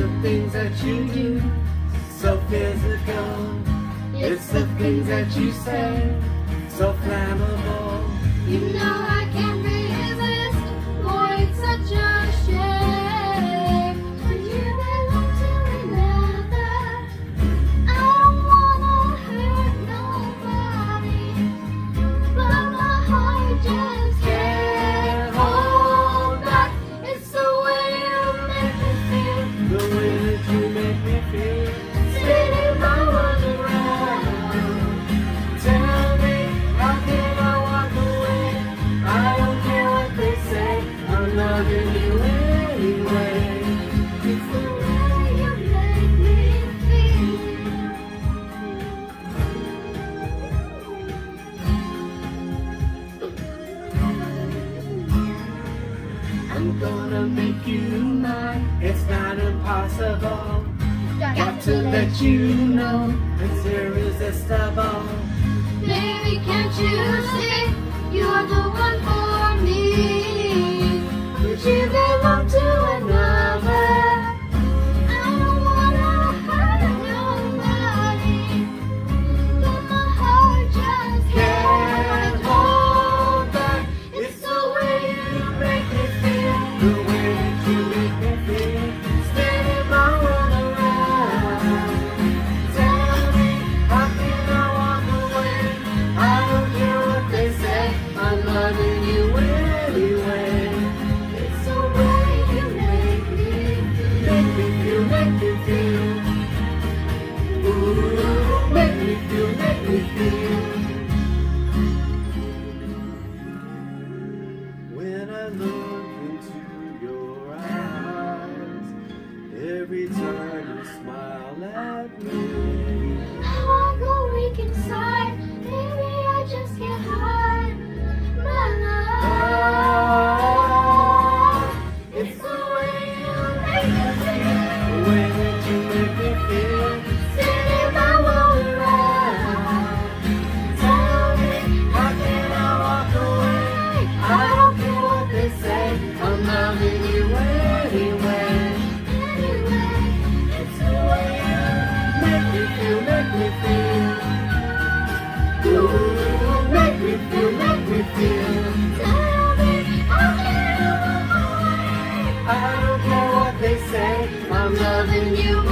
the things that you do, so physical. It's the things that you say, so flammable. You know I I'm gonna make you mine. It's not impossible. Got, Got to let, you know it's irresistible. Baby, can't you see you're Every time you smile at me. How I go weak inside. loving you.